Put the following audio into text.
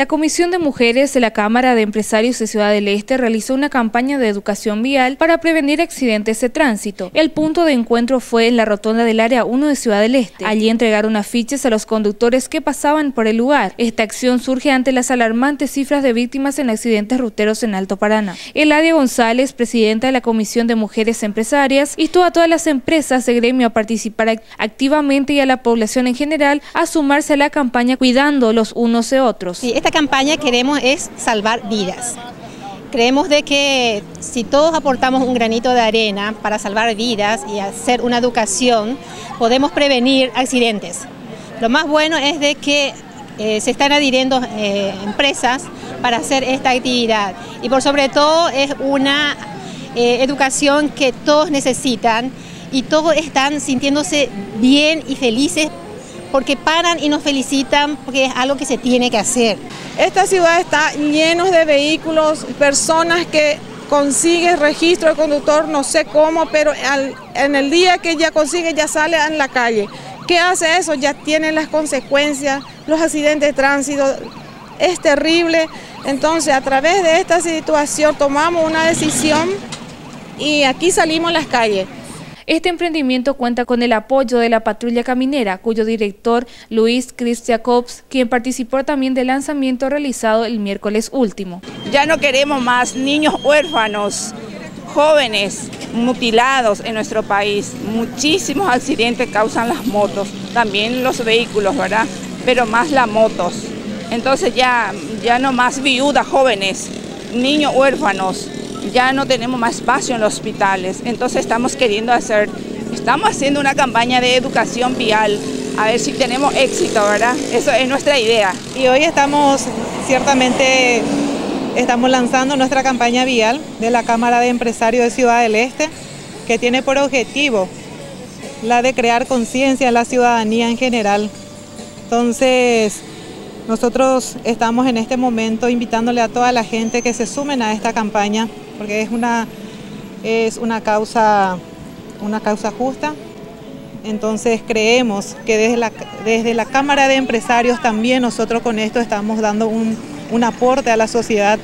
La Comisión de Mujeres de la Cámara de Empresarios de Ciudad del Este realizó una campaña de educación vial para prevenir accidentes de tránsito. El punto de encuentro fue en la rotonda del Área 1 de Ciudad del Este. Allí entregaron afiches a los conductores que pasaban por el lugar. Esta acción surge ante las alarmantes cifras de víctimas en accidentes ruteros en Alto Paraná. Eladia González, presidenta de la Comisión de Mujeres Empresarias, instó a todas las empresas de gremio a participar activamente y a la población en general a sumarse a la campaña cuidando los unos de otros campaña queremos es salvar vidas. Creemos de que si todos aportamos un granito de arena para salvar vidas y hacer una educación, podemos prevenir accidentes. Lo más bueno es de que eh, se están adhiriendo eh, empresas para hacer esta actividad y por sobre todo es una eh, educación que todos necesitan y todos están sintiéndose bien y felices porque paran y nos felicitan porque es algo que se tiene que hacer. Esta ciudad está llena de vehículos, personas que consiguen registro de conductor, no sé cómo, pero en el día que ya consigue ya sale en la calle. ¿Qué hace eso? Ya tiene las consecuencias, los accidentes de tránsito, es terrible. Entonces, a través de esta situación tomamos una decisión y aquí salimos a las calles. Este emprendimiento cuenta con el apoyo de la patrulla caminera, cuyo director Luis Chris Jacobs, quien participó también del lanzamiento realizado el miércoles último. Ya no queremos más niños huérfanos, jóvenes mutilados en nuestro país. Muchísimos accidentes causan las motos, también los vehículos, ¿verdad? Pero más las motos. Entonces ya, ya no más viudas jóvenes, niños huérfanos, ya no tenemos más espacio en los hospitales, entonces estamos queriendo hacer, estamos haciendo una campaña de educación vial, a ver si tenemos éxito, ¿verdad? Eso es nuestra idea. Y hoy estamos, ciertamente, estamos lanzando nuestra campaña vial de la Cámara de Empresarios de Ciudad del Este, que tiene por objetivo la de crear conciencia en la ciudadanía en general. Entonces, nosotros estamos en este momento invitándole a toda la gente que se sumen a esta campaña porque es una, es una, causa, una causa justa. Entonces creemos que desde la, desde la Cámara de Empresarios también nosotros con esto estamos dando un, un aporte a la sociedad.